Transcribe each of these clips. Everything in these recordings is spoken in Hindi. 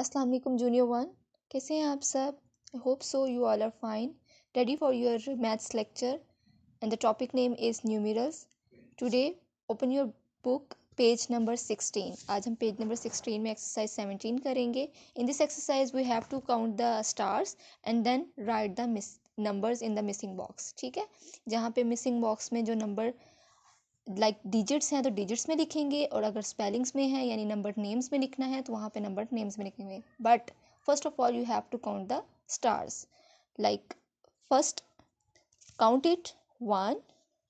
अस्सलाम वालेकुम जूनियर वन। कैसे हैं आप सब? I hope so you all are fine ready for your maths lecture and the topic name is numerals today open your book page number sixteen आज हम पेज नंबर सिक्सटीन में एक्सरसाइज सेवनटीन करेंगे। In this exercise we have to count the stars and then write the miss numbers in the missing box ठीक है? जहाँ पे मिसिंग बॉक्स में जो नंबर लाइक डिजिट्स हैं तो डिजिट्स में लिखेंगे और अगर स्पेलिंग्स में है, यानी नंबर नेम्स में लिखना है तो वहाँ पे नंबर नेम्स में लिखेंगे। But first of all you have to count the stars like first count it one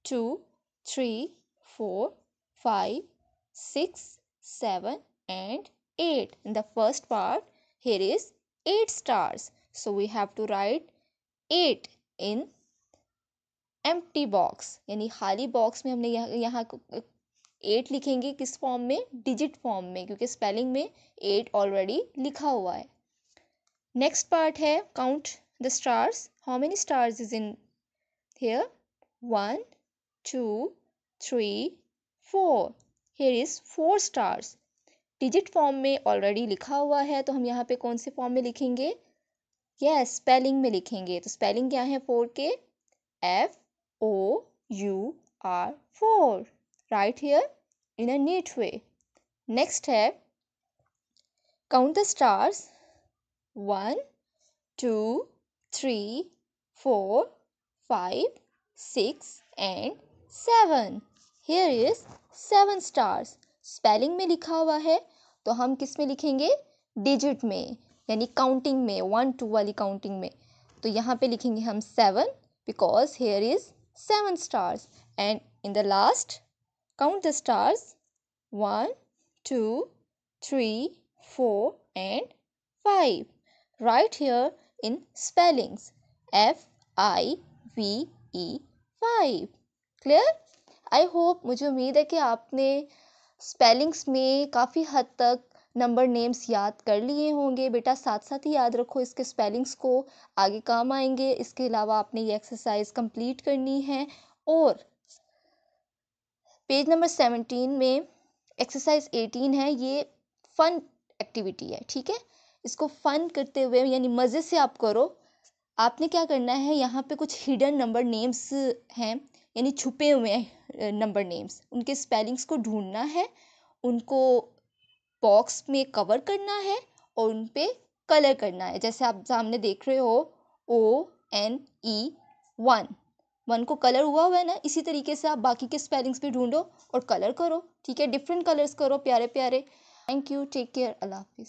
two three four five six seven and eight in the first part here is eight stars. So we have to write eight in empty box यानी खाली बॉक्स में हमने यहाँ यहाँ एट लिखेंगे किस फॉर्म में? डिजिट फॉर्म में क्योंकि स्पेलिंग में एट ऑलरेडी लिखा हुआ है। नेक्स्ट पार्ट है count the stars how many stars is in here one two three four here is four stars digit form में ऑलरेडी लिखा हुआ है तो हम यहाँ पे कौन से फॉर्म में लिखेंगे? यस yes, स्पेलिंग में लिखेंगे। तो स्पेलिंग क्या है? फोर के F O U R 4. Write here in a neat way. Next step count the stars 1, 2, 3, 4, 5, 6 and 7. Here is 7 stars. Spelling में लिखा हुआ है तो हम किसमें लिखेंगे डिजिट में यानी काउंटिंग में वन टू वाली काउंटिंग में तो यहाँ पे लिखेंगे हम seven because here is seven stars and in the last count the stars one two three four and five right here in spellings f i v e five clear I hope मुझे उम्मीद है कि आपने स्पेलिंग्स में काफ़ी हद तक नंबर नेम्स याद कर लिए होंगे। बेटा साथ साथ ही याद रखो, इसके स्पेलिंग्स को आगे काम आएँगे। इसके अलावा आपने ये एक्सरसाइज कंप्लीट करनी है। और पेज नंबर सेवनटीन में एक्सरसाइज एटीन है, ये फ़न एक्टिविटी है, ठीक है? इसको फ़न करते हुए, यानी मज़े से आप करो। आपने क्या करना है, यहाँ पे कुछ हिडन नंबर नेम्स हैं, यानी छुपे हुए नंबर नेम्स उनके स्पेलिंग्स को ढूंढना है। उनको बॉक्स में कवर करना है और उन पर कलर करना है। जैसे आप सामने देख रहे हो O N E one one को कलर हुआ हुआ है ना, इसी तरीके से आप बाकी के स्पेलिंग्स भी ढूंढो और कलर करो, ठीक है? डिफरेंट कलर्स करो प्यारे प्यारे थैंक यू टेक केयर अल्लाह हाफिज़